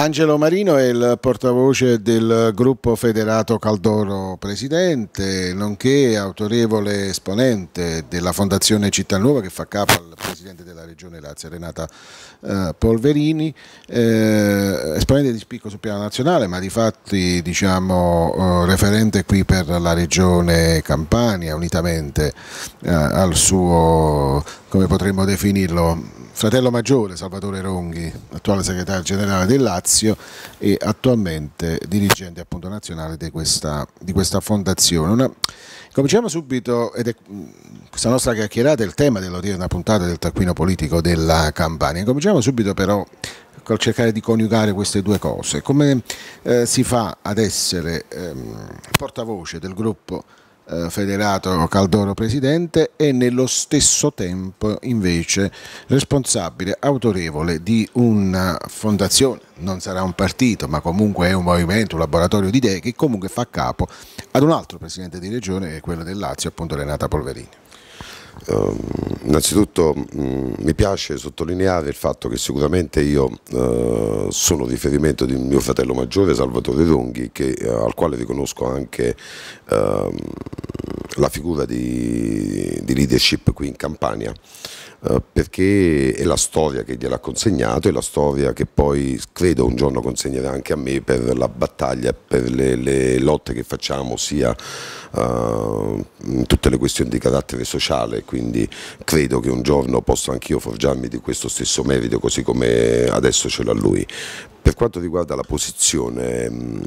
Angelo Marino è il portavoce del gruppo federato Caldoro Presidente, nonché autorevole esponente della Fondazione Città Nuova che fa capo al Presidente della Regione Lazio, Renata eh, Polverini, eh, esponente di spicco sul piano nazionale ma di fatti diciamo, eh, referente qui per la Regione Campania unitamente eh, al suo, come potremmo definirlo, fratello maggiore Salvatore Ronghi, attuale segretario generale del Lazio e attualmente dirigente appunto nazionale di questa, di questa fondazione. Una, cominciamo subito, ed è questa nostra chiacchierata è il tema dell'odierna puntata del taccuino politico della Campania, cominciamo subito però col cercare di coniugare queste due cose. Come eh, si fa ad essere ehm, portavoce del gruppo eh, federato Caldoro presidente e nello stesso tempo invece responsabile autorevole di una fondazione, non sarà un partito ma comunque è un movimento, un laboratorio di idee che comunque fa capo ad un altro presidente di regione che è quello del Lazio appunto Renata Polverini. Uh, innanzitutto mh, mi piace sottolineare il fatto che sicuramente io uh, sono riferimento di mio fratello maggiore Salvatore Ronghi che, uh, al quale riconosco anche ehm, la figura di, di leadership qui in Campania. Uh, perché è la storia che gliel'ha consegnato, è la storia che poi credo un giorno consegnerà anche a me per la battaglia, per le, le lotte che facciamo sia uh, in tutte le questioni di carattere sociale, quindi credo che un giorno possa anch'io forgiarmi di questo stesso merito così come adesso ce l'ha lui. Per quanto riguarda la posizione mh,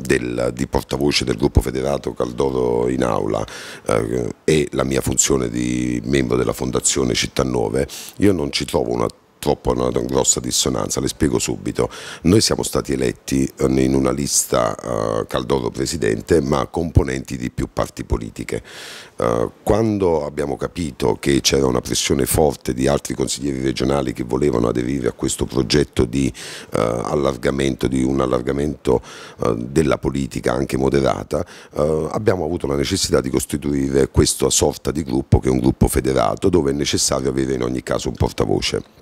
del, di portavoce del gruppo federato Caldoro in aula eh, e la mia funzione di membro della fondazione Città Nuove, io non ci trovo una troppo una, grossa dissonanza, le spiego subito. Noi siamo stati eletti eh, in una lista uh, Caldoro Presidente ma componenti di più parti politiche. Uh, quando abbiamo capito che c'era una pressione forte di altri consiglieri regionali che volevano aderire a questo progetto di uh, allargamento, di un allargamento della politica anche moderata, abbiamo avuto la necessità di costituire questa sorta di gruppo che è un gruppo federato dove è necessario avere in ogni caso un portavoce.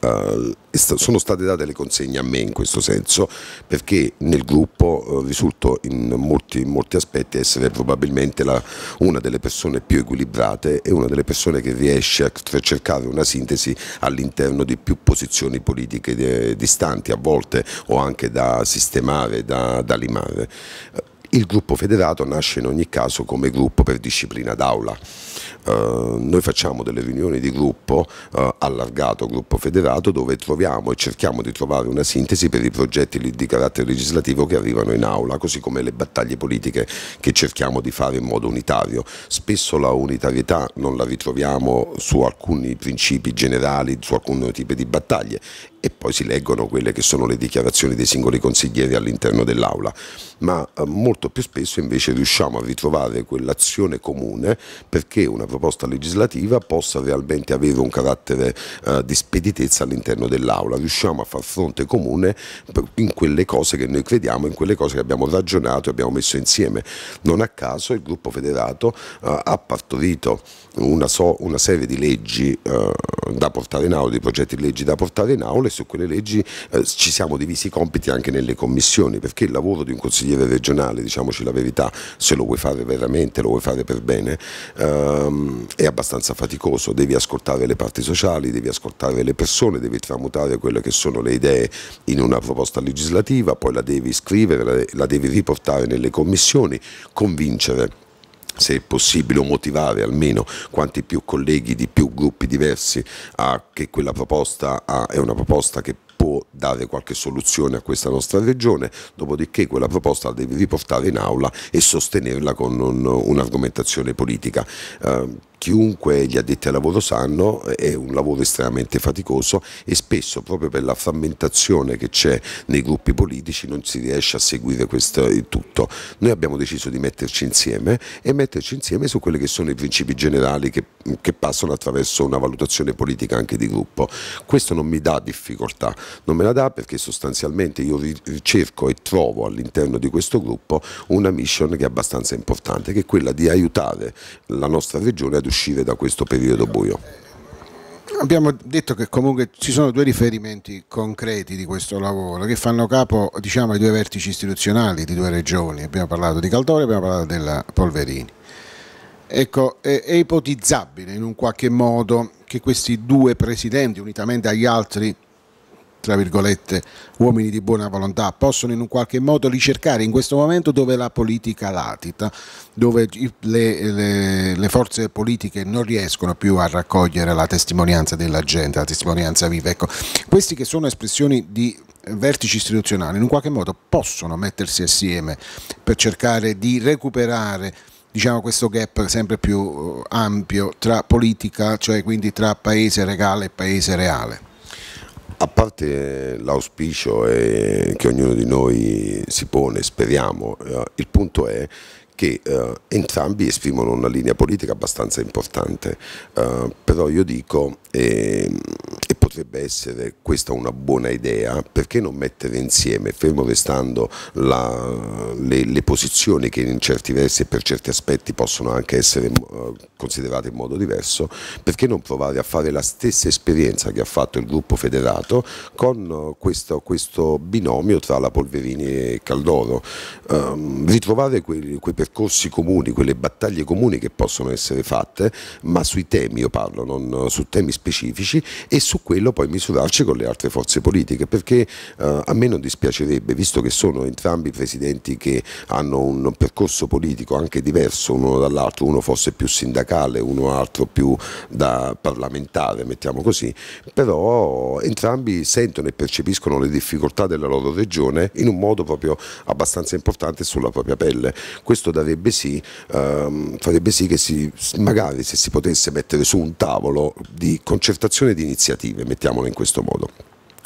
Uh, sono state date le consegne a me in questo senso perché nel gruppo uh, risulto in molti, in molti, aspetti essere probabilmente la, una delle persone più equilibrate e una delle persone che riesce a cercare una sintesi all'interno di più posizioni politiche de, distanti a volte o anche da sistemare, da, da limare. Il gruppo federato nasce in ogni caso come gruppo per disciplina d'aula. Uh, noi facciamo delle riunioni di gruppo, uh, allargato gruppo federato, dove troviamo e cerchiamo di trovare una sintesi per i progetti di carattere legislativo che arrivano in aula, così come le battaglie politiche che cerchiamo di fare in modo unitario. Spesso la unitarietà non la ritroviamo su alcuni principi generali, su alcuni tipi di battaglie e poi si leggono quelle che sono le dichiarazioni dei singoli consiglieri all'interno dell'aula, ma eh, molto più spesso invece riusciamo a ritrovare quell'azione comune perché una proposta legislativa possa realmente avere un carattere eh, di speditezza all'interno dell'aula, riusciamo a far fronte comune in quelle cose che noi crediamo, in quelle cose che abbiamo ragionato e abbiamo messo insieme. Non a caso il gruppo federato eh, ha partorito una, so, una, serie di leggi da portare in aula, di progetti di leggi da portare in aula e su quelle leggi eh, ci siamo divisi i compiti anche nelle commissioni perché il lavoro di un consigliere regionale, diciamoci la verità, se lo vuoi fare veramente, lo vuoi fare per bene, ehm, è abbastanza faticoso, devi ascoltare le parti sociali, devi ascoltare le persone, devi tramutare quelle che sono le idee in una proposta legislativa, poi la devi scrivere, la, devi riportare nelle commissioni, convincere se è possibile o motivare almeno quanti più colleghi di più gruppi diversi a che quella proposta ha, è una proposta che può dare qualche soluzione a questa nostra regione, dopodiché quella proposta la devi riportare in aula e sostenerla con un'argomentazione un politica. Eh, chiunque gli addetti al lavoro sanno è un lavoro estremamente faticoso e spesso proprio per la frammentazione che c'è nei gruppi politici non si riesce a seguire questo tutto. Noi abbiamo deciso di metterci insieme e metterci insieme su quelli che sono i principi generali che, che passano attraverso una valutazione politica anche di gruppo. Questo non mi dà difficoltà, non me la dà perché sostanzialmente io ricerco e trovo all'interno di questo gruppo una mission che è abbastanza importante, che è quella di aiutare la nostra regione ad uscire da questo periodo buio. abbiamo detto che comunque ci sono due riferimenti concreti di questo lavoro che fanno capo diciamo, ai due vertici istituzionali di due regioni, abbiamo parlato di Caldore e abbiamo parlato della Polverini. Ecco, è, è ipotizzabile in un qualche modo che questi due presidenti, unitamente agli altri tra virgolette, uomini di buona volontà, possono in un qualche modo ricercare in questo momento dove la politica latita, dove le, le, le forze politiche non riescono più a raccogliere la testimonianza della gente, la testimonianza viva. Ecco, questi che sono espressioni di vertici istituzionali in un qualche modo possono mettersi assieme per cercare di recuperare diciamo, questo gap sempre più ampio tra politica, cioè quindi tra paese regale e paese reale. A parte l'auspicio che ognuno di noi si pone, speriamo, eh, il punto è che eh, entrambi esprimono una linea politica abbastanza importante, eh, però io dico, eh, e potrebbe essere questa una buona idea, perché non mettere insieme, fermo restando la, le, le, posizioni che in certi versi e per certi aspetti possono anche essere uh, considerate in modo diverso, perché non provare a fare la stessa esperienza che ha fatto il gruppo federato con uh, questo, questo, binomio tra la Polverini e Caldoro, um, ritrovare quei, quei percorsi comuni, quelle battaglie comuni che possono essere fatte, ma sui temi io parlo, non su temi specifici e su quello poi misurarci con le altre forze politiche, perché eh, a me non dispiacerebbe, visto che sono entrambi presidenti che hanno un percorso politico anche diverso uno dall'altro, uno forse più sindacale, uno altro più da parlamentare, mettiamo così, però entrambi sentono e percepiscono le difficoltà della loro regione in un modo proprio abbastanza importante sulla propria pelle. Questo darebbe sì, ehm, farebbe sì che si, magari se si potesse mettere su un tavolo di concertazione di iniziative, mettiamolo in questo modo.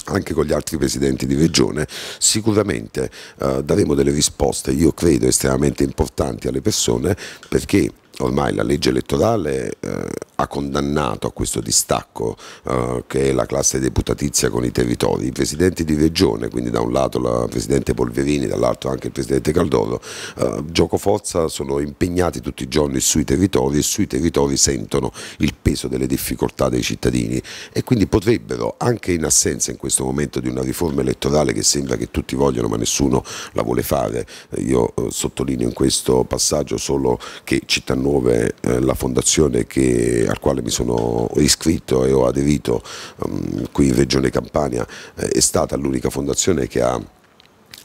Anche con gli altri presidenti di regione, sicuramente eh, daremo delle risposte, io credo estremamente importanti alle persone perché ormai la legge elettorale eh, ha condannato a questo distacco eh, che è la classe deputatizia con i territori, i presidenti di regione, quindi da un lato il presidente Polverini, dall'altro anche il presidente Caldoro, eh, gioco forza sono impegnati tutti i giorni sui territori e sui territori sentono il peso delle difficoltà dei cittadini. E quindi potrebbero anche in assenza in questo momento di una riforma elettorale che sembra che tutti vogliono ma nessuno la vuole fare, eh, io eh, sottolineo in questo passaggio solo che cittadini 2019 eh, la fondazione che, al quale mi sono iscritto e ho aderito um, qui in Regione Campania eh, è stata l'unica fondazione che ha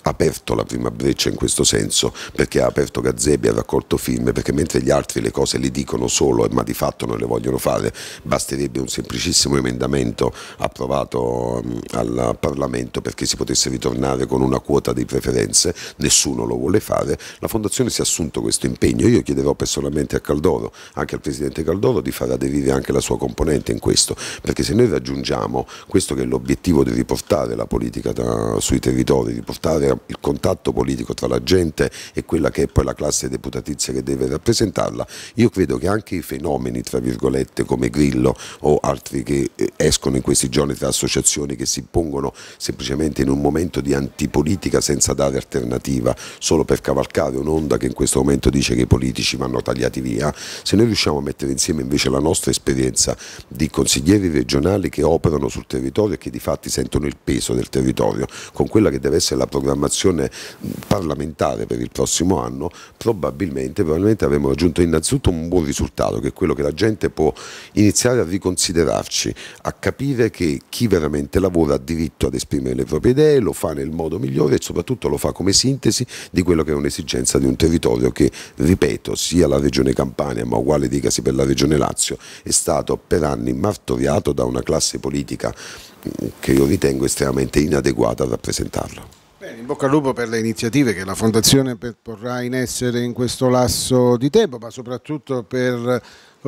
aperto la prima breccia in questo senso, perché ha aperto Gazzebi, ha raccolto firme, perché mentre gli altri le cose le dicono solo ma di fatto non le vogliono fare, basterebbe un semplicissimo emendamento approvato al Parlamento perché si potesse ritornare con una quota di preferenze, nessuno lo vuole fare, la Fondazione si è assunto questo impegno, io chiederò personalmente a Caldoro, anche al Presidente Caldoro, di far aderire anche la sua componente in questo, perché se noi raggiungiamo questo che è l'obiettivo di riportare la politica da, sui territori, riportare il contatto politico tra la gente e quella che è poi la classe deputatizia che deve rappresentarla, io credo che anche i fenomeni, tra virgolette, come Grillo o altri che eh, escono in questi giorni tra associazioni che si pongono semplicemente in un momento di antipolitica senza dare alternativa, solo per cavalcare un'onda che in questo momento dice che i politici vanno tagliati via, se noi riusciamo a mettere insieme invece la nostra esperienza di consiglieri regionali che operano sul territorio e che di fatti sentono il peso del territorio, con quella che deve essere la programmazione programmazione parlamentare per il prossimo anno, probabilmente, probabilmente avremo raggiunto innanzitutto un buon risultato, che è quello che la gente può iniziare a riconsiderarci, a capire che chi veramente lavora ha diritto ad esprimere le proprie idee, lo fa nel modo migliore e soprattutto lo fa come sintesi di quello che è un'esigenza di un territorio che, ripeto, sia la regione Campania, ma uguale dicasi per la regione Lazio, è stato per anni martoriato da una classe politica che io ritengo estremamente inadeguata a rappresentarlo. Bene, in bocca al lupo per le iniziative che la Fondazione porrà in essere in questo lasso di tempo, ma soprattutto per,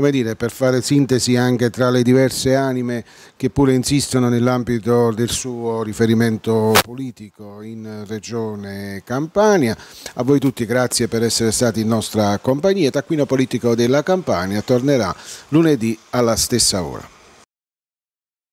dire, per fare sintesi anche tra le diverse anime che pure insistono nell'ambito del suo riferimento politico in Regione Campania. A voi tutti grazie per essere stati in nostra compagnia. Taccuino Politico della Campania tornerà lunedì alla stessa ora.